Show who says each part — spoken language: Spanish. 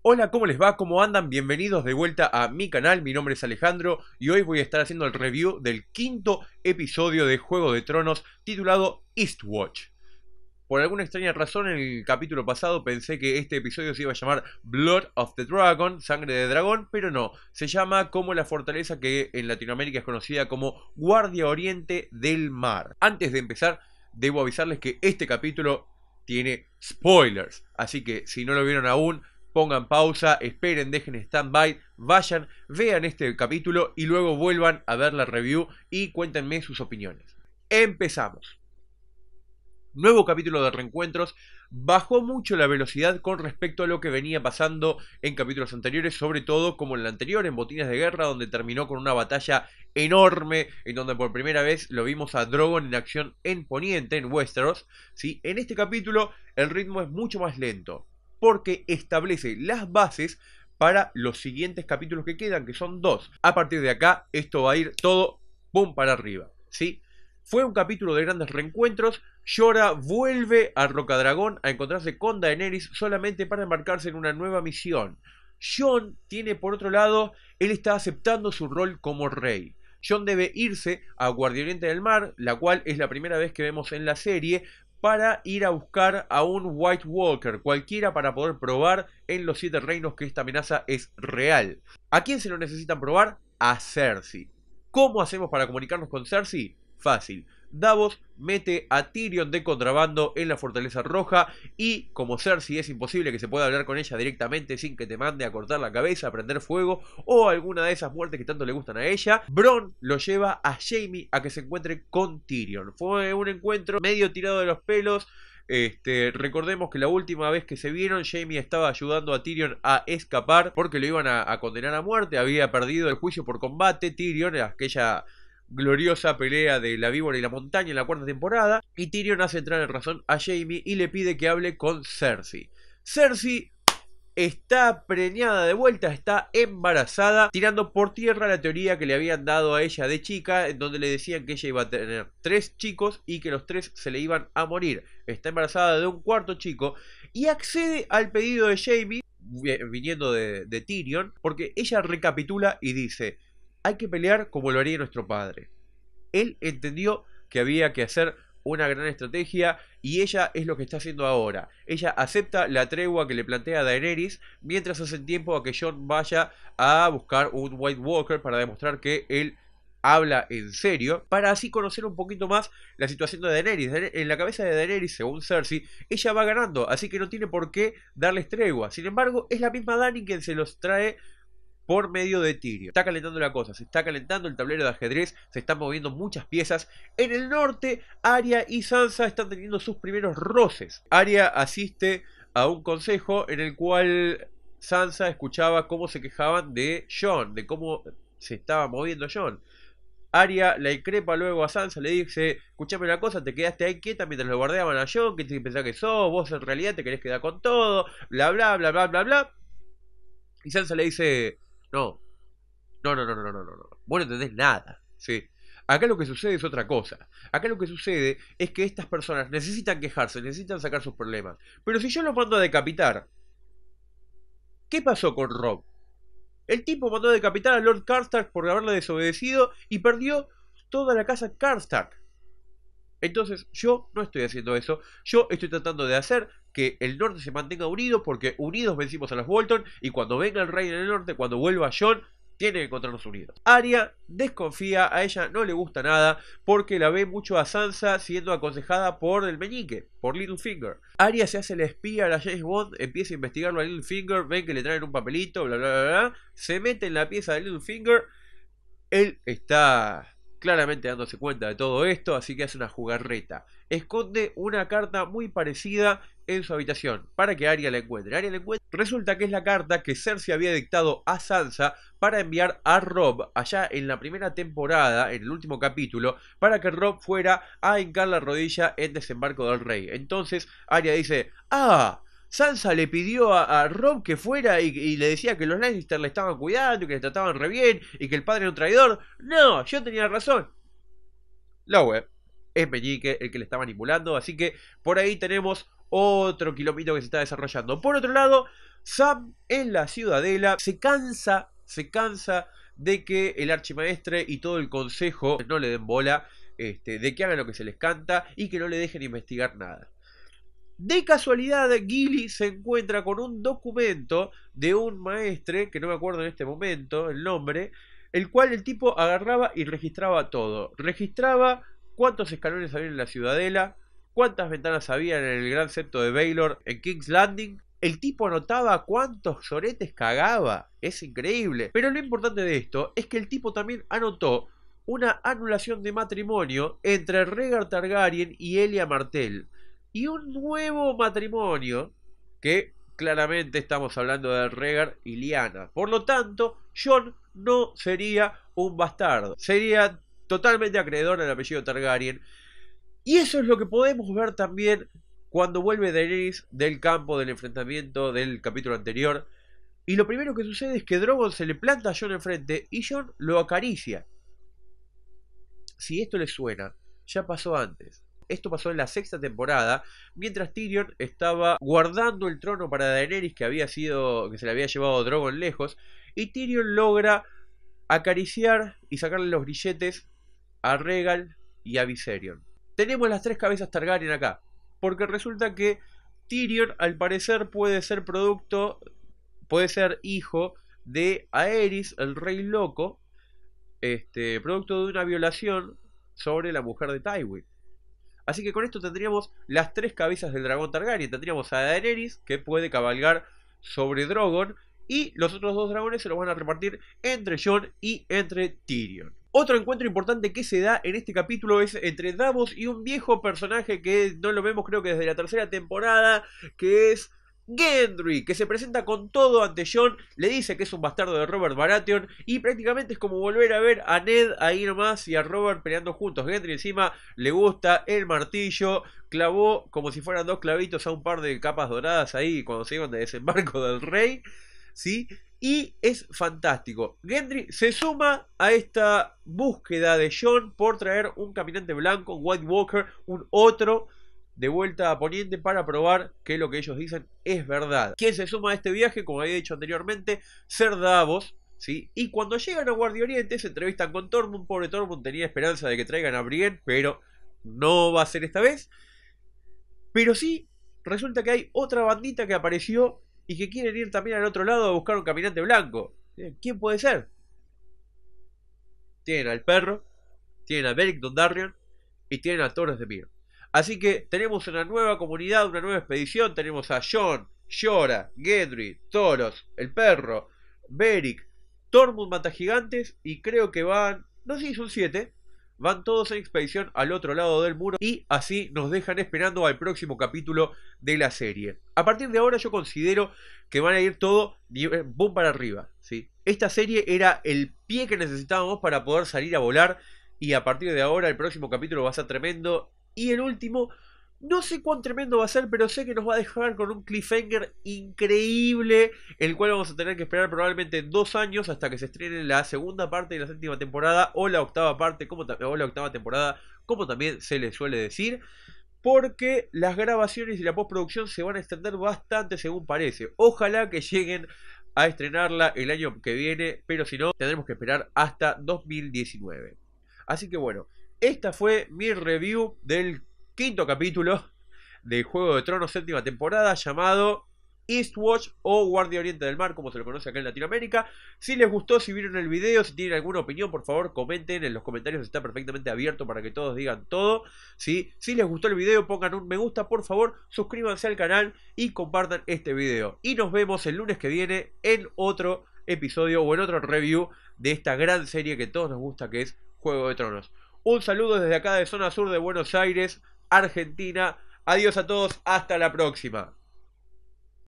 Speaker 1: Hola, ¿cómo les va? ¿Cómo andan? Bienvenidos de vuelta a mi canal, mi nombre es Alejandro y hoy voy a estar haciendo el review del quinto episodio de Juego de Tronos titulado Eastwatch. Por alguna extraña razón en el capítulo pasado pensé que este episodio se iba a llamar Blood of the Dragon, Sangre de Dragón, pero no, se llama como la fortaleza que en Latinoamérica es conocida como Guardia Oriente del Mar. Antes de empezar, debo avisarles que este capítulo tiene spoilers, así que si no lo vieron aún, pongan pausa, esperen, dejen stand-by, vayan, vean este capítulo y luego vuelvan a ver la review y cuéntenme sus opiniones. Empezamos. Nuevo capítulo de reencuentros. Bajó mucho la velocidad con respecto a lo que venía pasando en capítulos anteriores, sobre todo como en el anterior, en Botines de Guerra, donde terminó con una batalla enorme, en donde por primera vez lo vimos a Drogon en acción en Poniente, en Westeros. ¿sí? En este capítulo el ritmo es mucho más lento porque establece las bases para los siguientes capítulos que quedan, que son dos. A partir de acá, esto va a ir todo pum para arriba, ¿sí? Fue un capítulo de grandes reencuentros. Yora vuelve a Rocadragón a encontrarse con Daenerys solamente para embarcarse en una nueva misión. Jon tiene por otro lado, él está aceptando su rol como rey. Jon debe irse a Guardia Oriente del Mar, la cual es la primera vez que vemos en la serie, para ir a buscar a un White Walker, cualquiera para poder probar en los siete reinos que esta amenaza es real. ¿A quién se lo necesitan probar? A Cersei. ¿Cómo hacemos para comunicarnos con Cersei? Fácil. Davos mete a Tyrion de contrabando en la Fortaleza Roja y como Cersei es imposible que se pueda hablar con ella directamente sin que te mande a cortar la cabeza, a prender fuego o alguna de esas muertes que tanto le gustan a ella, Bron lo lleva a Jamie a que se encuentre con Tyrion. Fue un encuentro medio tirado de los pelos. Este, recordemos que la última vez que se vieron, Jamie estaba ayudando a Tyrion a escapar porque lo iban a, a condenar a muerte. Había perdido el juicio por combate. Tyrion, aquella gloriosa pelea de la víbora y la montaña en la cuarta temporada, y Tyrion hace entrar en razón a Jamie y le pide que hable con Cersei. Cersei está preñada de vuelta, está embarazada, tirando por tierra la teoría que le habían dado a ella de chica, en donde le decían que ella iba a tener tres chicos y que los tres se le iban a morir. Está embarazada de un cuarto chico y accede al pedido de Jamie, viniendo de, de Tyrion, porque ella recapitula y dice, hay que pelear como lo haría nuestro padre. Él entendió que había que hacer una gran estrategia y ella es lo que está haciendo ahora. Ella acepta la tregua que le plantea Daenerys mientras hace tiempo a que Jon vaya a buscar un White Walker para demostrar que él habla en serio, para así conocer un poquito más la situación de Daenerys. En la cabeza de Daenerys, según Cersei, ella va ganando, así que no tiene por qué darles tregua. Sin embargo, es la misma Dani quien se los trae por medio de Tyrion. Está calentando la cosa, se está calentando el tablero de ajedrez, se están moviendo muchas piezas. En el norte, Arya y Sansa están teniendo sus primeros roces. Arya asiste a un consejo en el cual Sansa escuchaba cómo se quejaban de Jon, de cómo se estaba moviendo Jon. Arya la increpa luego a Sansa, le dice, escúchame una cosa, te quedaste ahí quieta mientras lo guardaban a Jon, que te que sos, vos en realidad te querés quedar con todo, bla bla bla bla bla bla. Y Sansa le dice, no. No, no, no, no, no, no, no. Vos no entendés nada. Sí. Acá lo que sucede es otra cosa. Acá lo que sucede es que estas personas necesitan quejarse, necesitan sacar sus problemas. Pero si yo los mando a decapitar, ¿qué pasó con Rob? El tipo mandó a decapitar a Lord Karstark por haberle desobedecido y perdió toda la casa Karstark. Entonces yo no estoy haciendo eso, yo estoy tratando de hacer que el norte se mantenga unido porque unidos vencimos a los Bolton y cuando venga el rey en el norte, cuando vuelva John, tiene que encontrarnos unidos. Arya desconfía, a ella no le gusta nada porque la ve mucho a Sansa siendo aconsejada por el meñique, por Littlefinger. Arya se hace la espía a la James Bond, empieza a investigarlo a Littlefinger, ven que le traen un papelito, bla bla bla, bla se mete en la pieza de Littlefinger, él está claramente dándose cuenta de todo esto, así que hace una jugarreta. Esconde una carta muy parecida en su habitación para que Arya la encuentre. Arya la encuentra. Resulta que es la carta que Cersei había dictado a Sansa para enviar a Rob allá en la primera temporada, en el último capítulo, para que Rob fuera a hincar la rodilla en desembarco del rey. Entonces Arya dice, ah, Sansa le pidió a, Rob que fuera y, le decía que los Lannister le estaban cuidando y que le trataban re bien y que el padre era un traidor. No, yo tenía razón. La web es Meñique el que le está manipulando, así que por ahí tenemos otro kilómetro que se está desarrollando. Por otro lado, Sam en la ciudadela se cansa, se cansa de que el archimaestre y todo el consejo no le den bola, este, de que hagan lo que se les canta y que no le dejen investigar nada. De casualidad, Gilly se encuentra con un documento de un maestre, que no me acuerdo en este momento el nombre, el cual el tipo agarraba y registraba todo. Registraba cuántos escalones había en la ciudadela, cuántas ventanas había en el gran septo de Baylor en King's Landing. El tipo anotaba cuántos soretes cagaba. Es increíble. Pero lo importante de esto es que el tipo también anotó una anulación de matrimonio entre Rhaegar Targaryen y Elia Martell y un nuevo matrimonio que claramente estamos hablando de Rhaegar y Lyanna. Por lo tanto, Jon no sería un bastardo, sería totalmente acreedor al apellido Targaryen. Y eso es lo que podemos ver también cuando vuelve Daenerys del campo del enfrentamiento del capítulo anterior. Y lo primero que sucede es que Drogon se le planta a Jon enfrente y Jon lo acaricia. Si esto le suena, ya pasó antes. Esto pasó en la sexta temporada, mientras Tyrion estaba guardando el trono para Daenerys que había sido que se le había llevado Drogon lejos y Tyrion logra acariciar y sacarle los grilletes a Regal y a Viserion. Tenemos las tres cabezas Targaryen acá, porque resulta que Tyrion al parecer puede ser producto, puede ser hijo de Aerys, el rey loco, este, producto de una violación sobre la mujer de Tywin. Así que con esto tendríamos las tres cabezas del dragón Targaryen. Tendríamos a Daenerys, que puede cabalgar sobre Drogon, y los otros dos dragones se los van a repartir entre Jon y entre Tyrion. Otro encuentro importante que se da en este capítulo es entre Davos y un viejo personaje que no lo vemos creo que desde la tercera temporada, que es Gendry, que se presenta con todo ante Jon, le dice que es un bastardo de Robert Baratheon y prácticamente es como volver a ver a Ned ahí nomás y a Robert peleando juntos. Gendry encima le gusta el martillo, clavó como si fueran dos clavitos a un par de capas doradas ahí cuando se iban de desembarco del rey, ¿sí? Y es fantástico. Gendry se suma a esta búsqueda de Jon por traer un caminante blanco, un White Walker, un otro de vuelta a Poniente para probar que lo que ellos dicen es verdad. ¿Quién se suma a este viaje? Como había dicho anteriormente, Ser Davos. ¿sí? Y cuando llegan a Guardia Oriente se entrevistan con Tormund. Pobre Tormund tenía esperanza de que traigan a Brienne, pero no va a ser esta vez. Pero sí, resulta que hay otra bandita que apareció y que quieren ir también al otro lado a buscar un caminante blanco. Eh, ¿Quién puede ser? Tienen al perro, tienen a Beric Dondarrion y tienen a Torres de Mir. Así que tenemos una nueva comunidad, una nueva expedición. Tenemos a John, Llora, Gendry, Toros, el perro, Beric, Tormund mata gigantes y creo que van, no sé si son siete, van todos en expedición al otro lado del muro y así nos dejan esperando al próximo capítulo de la serie. A partir de ahora yo considero que van a ir todo boom para arriba, ¿sí? Esta serie era el pie que necesitábamos para poder salir a volar y a partir de ahora el próximo capítulo va a ser tremendo y el último, no sé cuán tremendo va a ser, pero sé que nos va a dejar con un cliffhanger increíble, el cual vamos a tener que esperar probablemente dos años hasta que se estrene la segunda parte de la séptima temporada o la octava parte, como o la octava temporada, como también se le suele decir. Porque las grabaciones y la postproducción se van a extender bastante según parece. Ojalá que lleguen a estrenarla el año que viene, pero si no, tendremos que esperar hasta 2019. Así que bueno, esta fue mi review del quinto capítulo de Juego de Tronos séptima temporada llamado Eastwatch o Guardia Oriente del Mar, como se lo conoce acá en Latinoamérica. Si les gustó, si vieron el video, si tienen alguna opinión, por favor comenten en los comentarios, está perfectamente abierto para que todos digan todo. Si les gustó el video, pongan un me gusta, por favor, suscríbanse al canal y compartan este video. Y nos vemos el lunes que viene en otro episodio o en otro review de esta gran serie que todos nos gusta que es Juego de Tronos. Un saludo desde acá de zona sur de Buenos Aires, Argentina. Adiós a todos, hasta la próxima.